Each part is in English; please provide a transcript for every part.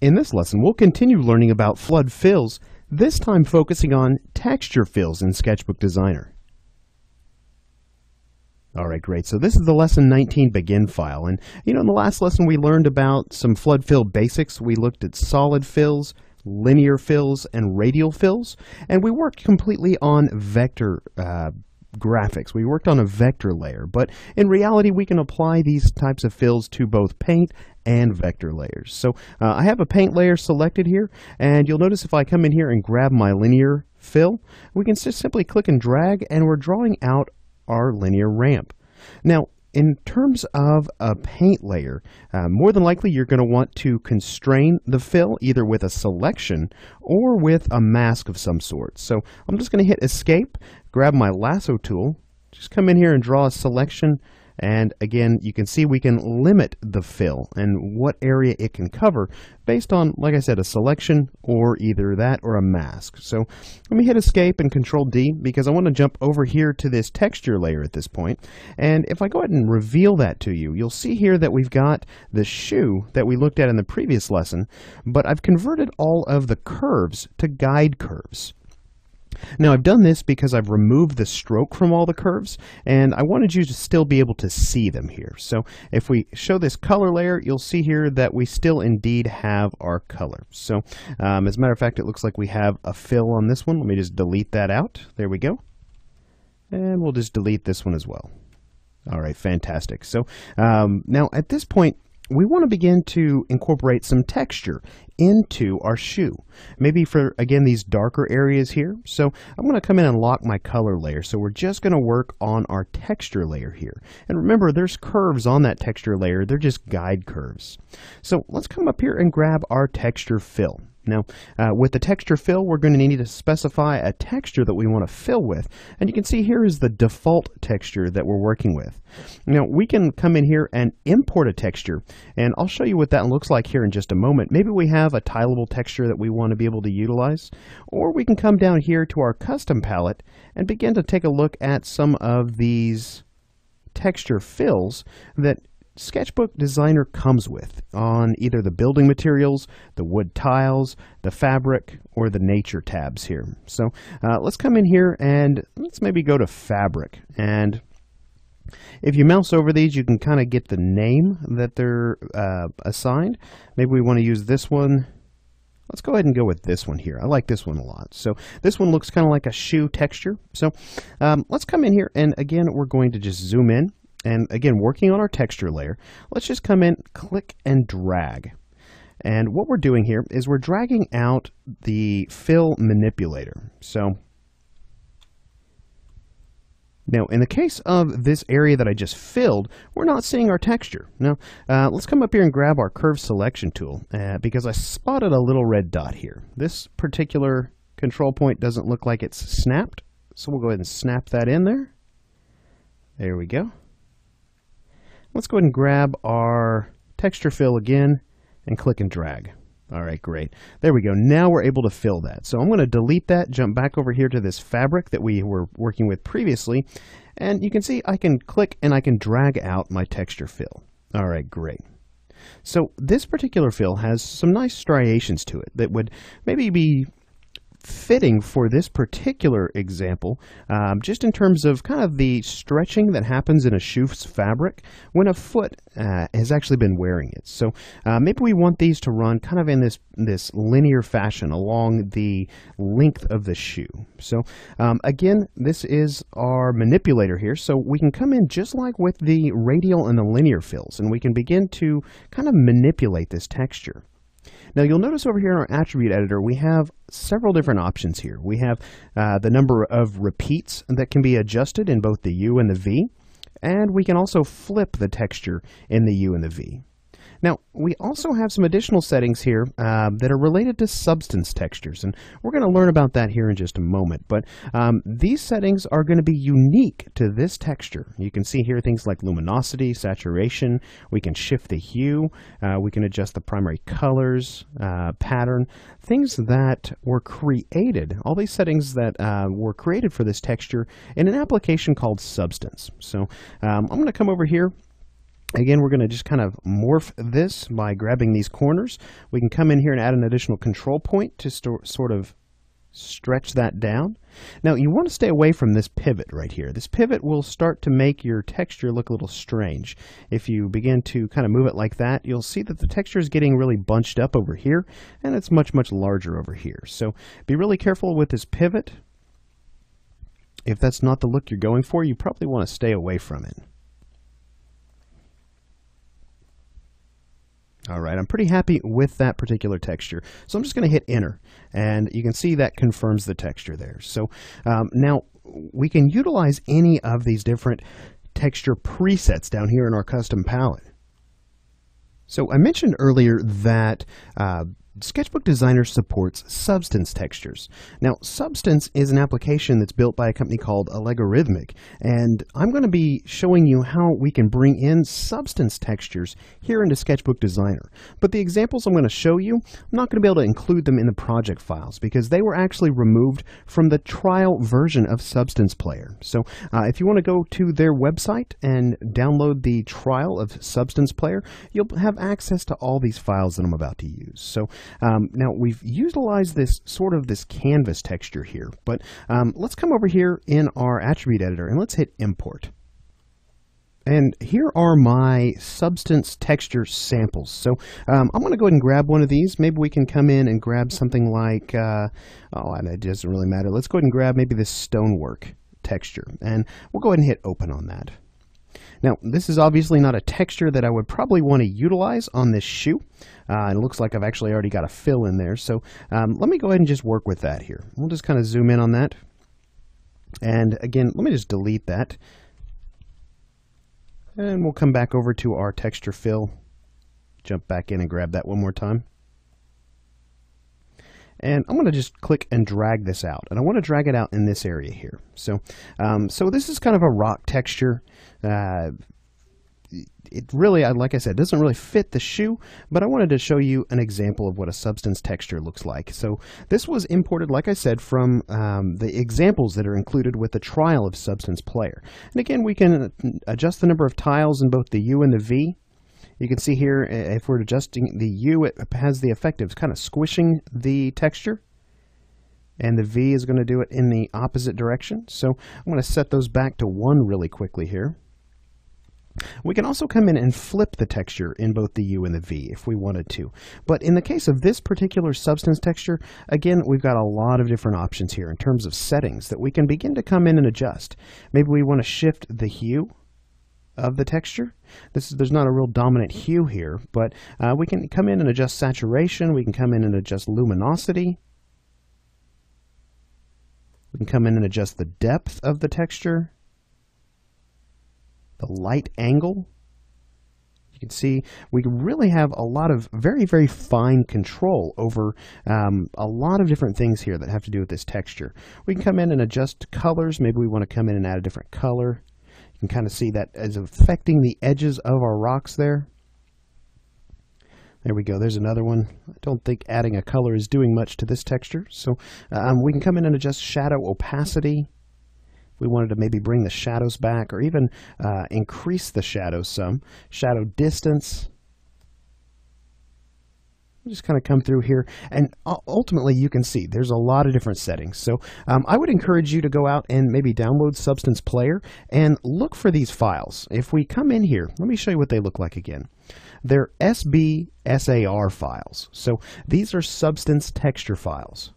In this lesson, we'll continue learning about flood fills, this time focusing on texture fills in Sketchbook Designer. Alright, great. So this is the Lesson 19 Begin file. And, you know, in the last lesson we learned about some flood fill basics. We looked at solid fills, linear fills, and radial fills. And we worked completely on vector uh, graphics. We worked on a vector layer, but in reality we can apply these types of fills to both paint and vector layers. So uh, I have a paint layer selected here, and you'll notice if I come in here and grab my linear fill, we can just simply click and drag, and we're drawing out our linear ramp. Now, in terms of a paint layer, uh, more than likely you're going to want to constrain the fill either with a selection or with a mask of some sort. So I'm just going to hit escape, grab my lasso tool, just come in here and draw a selection and again, you can see we can limit the fill and what area it can cover based on, like I said, a selection or either that or a mask. So let me hit escape and control D because I want to jump over here to this texture layer at this point. And if I go ahead and reveal that to you, you'll see here that we've got the shoe that we looked at in the previous lesson, but I've converted all of the curves to guide curves. Now I've done this because I've removed the stroke from all the curves and I wanted you to still be able to see them here. So if we show this color layer, you'll see here that we still indeed have our color. So um, as a matter of fact, it looks like we have a fill on this one. Let me just delete that out. There we go. And we'll just delete this one as well. All right, fantastic. So um, now at this point, we want to begin to incorporate some texture into our shoe. Maybe for, again, these darker areas here. So I'm going to come in and lock my color layer. So we're just going to work on our texture layer here. And remember, there's curves on that texture layer. They're just guide curves. So let's come up here and grab our texture fill. Now, uh, with the texture fill, we're going to need to specify a texture that we want to fill with. And you can see here is the default texture that we're working with. Now, we can come in here and import a texture, and I'll show you what that looks like here in just a moment. Maybe we have a tileable texture that we want to be able to utilize, or we can come down here to our custom palette and begin to take a look at some of these texture fills that Sketchbook Designer comes with on either the building materials, the wood tiles, the fabric, or the nature tabs here. So uh, let's come in here and let's maybe go to fabric. And if you mouse over these, you can kind of get the name that they're uh, assigned. Maybe we want to use this one. Let's go ahead and go with this one here. I like this one a lot. So this one looks kind of like a shoe texture. So um, let's come in here and again, we're going to just zoom in and again, working on our texture layer, let's just come in, click and drag. And what we're doing here is we're dragging out the fill manipulator. So now, in the case of this area that I just filled, we're not seeing our texture. Now, uh, let's come up here and grab our curve selection tool uh, because I spotted a little red dot here. This particular control point doesn't look like it's snapped, so we'll go ahead and snap that in there. There we go. Let's go ahead and grab our texture fill again and click and drag. All right, great. There we go. Now we're able to fill that. So I'm going to delete that, jump back over here to this fabric that we were working with previously, and you can see I can click and I can drag out my texture fill. All right, great. So this particular fill has some nice striations to it that would maybe be fitting for this particular example, um, just in terms of kind of the stretching that happens in a shoe's fabric when a foot uh, has actually been wearing it. So uh, maybe we want these to run kind of in this, this linear fashion along the length of the shoe. So um, again, this is our manipulator here, so we can come in just like with the radial and the linear fills, and we can begin to kind of manipulate this texture. Now you'll notice over here in our attribute editor, we have several different options here. We have uh, the number of repeats that can be adjusted in both the U and the V, and we can also flip the texture in the U and the V. Now, we also have some additional settings here uh, that are related to substance textures, and we're going to learn about that here in just a moment. But um, these settings are going to be unique to this texture. You can see here things like luminosity, saturation. We can shift the hue. Uh, we can adjust the primary colors, uh, pattern, things that were created, all these settings that uh, were created for this texture in an application called Substance. So um, I'm going to come over here Again, we're going to just kind of morph this by grabbing these corners. We can come in here and add an additional control point to sort of stretch that down. Now you want to stay away from this pivot right here. This pivot will start to make your texture look a little strange. If you begin to kind of move it like that, you'll see that the texture is getting really bunched up over here, and it's much, much larger over here. So be really careful with this pivot. If that's not the look you're going for, you probably want to stay away from it. All right, I'm pretty happy with that particular texture. So I'm just going to hit enter, and you can see that confirms the texture there. So um, now we can utilize any of these different texture presets down here in our custom palette. So I mentioned earlier that uh, Sketchbook Designer supports Substance textures. Now, Substance is an application that's built by a company called Allegorithmic, and I'm going to be showing you how we can bring in Substance textures here into Sketchbook Designer. But the examples I'm going to show you, I'm not going to be able to include them in the project files because they were actually removed from the trial version of Substance Player. So uh, if you want to go to their website and download the trial of Substance Player, you'll have access to all these files that I'm about to use. So um, now we've utilized this sort of this canvas texture here, but um, let's come over here in our attribute editor and let's hit import. And here are my substance texture samples. So um, I'm going to go ahead and grab one of these. Maybe we can come in and grab something like, uh, oh, it doesn't really matter. Let's go ahead and grab maybe this stonework texture. And we'll go ahead and hit open on that. Now, this is obviously not a texture that I would probably want to utilize on this shoe. Uh, it looks like I've actually already got a fill in there. So um, let me go ahead and just work with that here. We'll just kind of zoom in on that. And again, let me just delete that. And we'll come back over to our texture fill. Jump back in and grab that one more time. And I'm going to just click and drag this out. And I want to drag it out in this area here. So, um, so this is kind of a rock texture. Uh, it really, like I said, doesn't really fit the shoe, but I wanted to show you an example of what a substance texture looks like. So this was imported, like I said, from um, the examples that are included with the trial of Substance Player. And again, we can adjust the number of tiles in both the U and the V. You can see here, uh, if we're adjusting the U, it has the effect of kind of squishing the texture and the V is going to do it in the opposite direction. So I'm going to set those back to 1 really quickly here. We can also come in and flip the texture in both the U and the V if we wanted to. But in the case of this particular substance texture, again, we've got a lot of different options here in terms of settings that we can begin to come in and adjust. Maybe we want to shift the hue of the texture. This is, there's not a real dominant hue here, but uh, we can come in and adjust saturation. We can come in and adjust luminosity. We can come in and adjust the depth of the texture the light angle. You can see we really have a lot of very, very fine control over um, a lot of different things here that have to do with this texture. We can come in and adjust colors. Maybe we want to come in and add a different color. You can kind of see that is affecting the edges of our rocks there. There we go. There's another one. I don't think adding a color is doing much to this texture. So um, we can come in and adjust shadow opacity If we wanted to maybe bring the shadows back or even uh, increase the shadows some. Shadow distance. Just kind of come through here and ultimately you can see there's a lot of different settings. So um, I would encourage you to go out and maybe download Substance Player and look for these files. If we come in here, let me show you what they look like again. They're SBSAR files. So these are Substance texture files.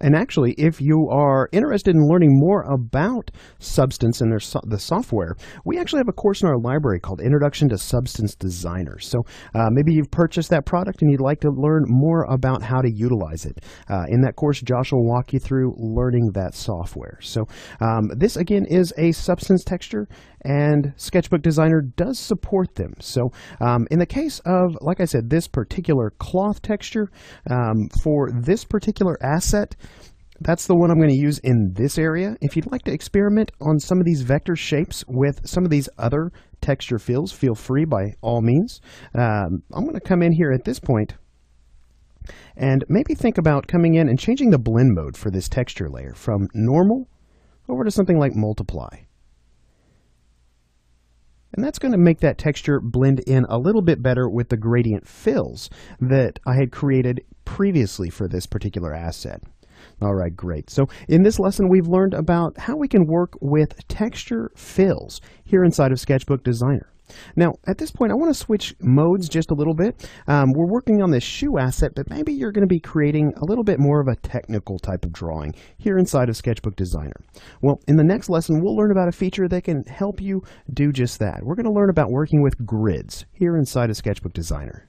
And actually, if you are interested in learning more about Substance and so the software, we actually have a course in our library called Introduction to Substance Designer. So uh, maybe you've purchased that product and you'd like to learn more about how to utilize it. Uh, in that course, Josh will walk you through learning that software. So um, this, again, is a Substance texture, and Sketchbook Designer does support them. So um, in the case of, like I said, this particular cloth texture, um, for this particular asset, that's the one I'm going to use in this area. If you'd like to experiment on some of these vector shapes with some of these other texture fills, feel free by all means. Um, I'm going to come in here at this point and maybe think about coming in and changing the blend mode for this texture layer from normal over to something like multiply. And that's going to make that texture blend in a little bit better with the gradient fills that I had created previously for this particular asset. All right, great. So in this lesson, we've learned about how we can work with texture fills here inside of Sketchbook Designer. Now, at this point, I want to switch modes just a little bit. Um, we're working on this shoe asset, but maybe you're going to be creating a little bit more of a technical type of drawing here inside of Sketchbook Designer. Well, in the next lesson, we'll learn about a feature that can help you do just that. We're going to learn about working with grids here inside of Sketchbook Designer.